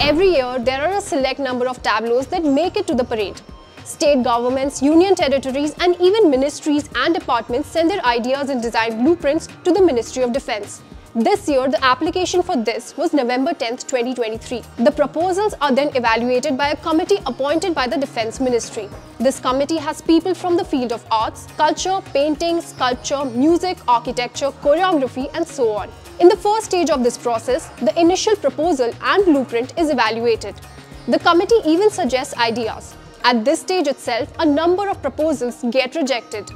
Every year, there are a select number of tableaus that make it to the parade. State governments, union territories, and even ministries and departments send their ideas and design blueprints to the Ministry of Defense. This year, the application for this was November 10, 2023. The proposals are then evaluated by a committee appointed by the Defense Ministry. This committee has people from the field of arts, culture, painting, sculpture, music, architecture, choreography, and so on. In the first stage of this process, the initial proposal and blueprint is evaluated. The committee even suggests ideas. At this stage itself, a number of proposals get rejected.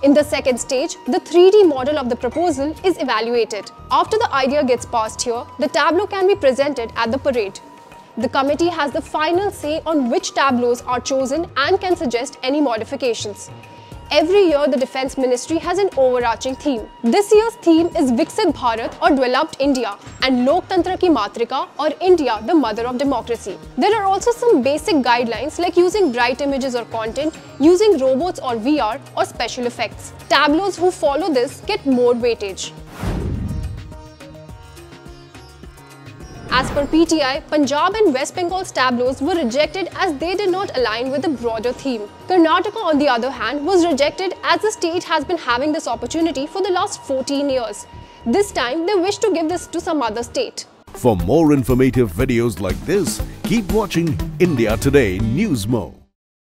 In the second stage, the 3D model of the proposal is evaluated. After the idea gets passed here, the tableau can be presented at the parade. The committee has the final say on which tableaus are chosen and can suggest any modifications. Every year, the Defense Ministry has an overarching theme. This year's theme is Viksit Bharat or Developed India and Loktantra ki Matrika or India, the mother of democracy. There are also some basic guidelines like using bright images or content, using robots or VR or special effects. Tableaus who follow this get more weightage. As per PTI, Punjab and West Bengal's tableaus were rejected as they did not align with the broader theme. Karnataka, on the other hand, was rejected as the state has been having this opportunity for the last 14 years. This time, they wish to give this to some other state. For more informative videos like this, keep watching India Today News Mo.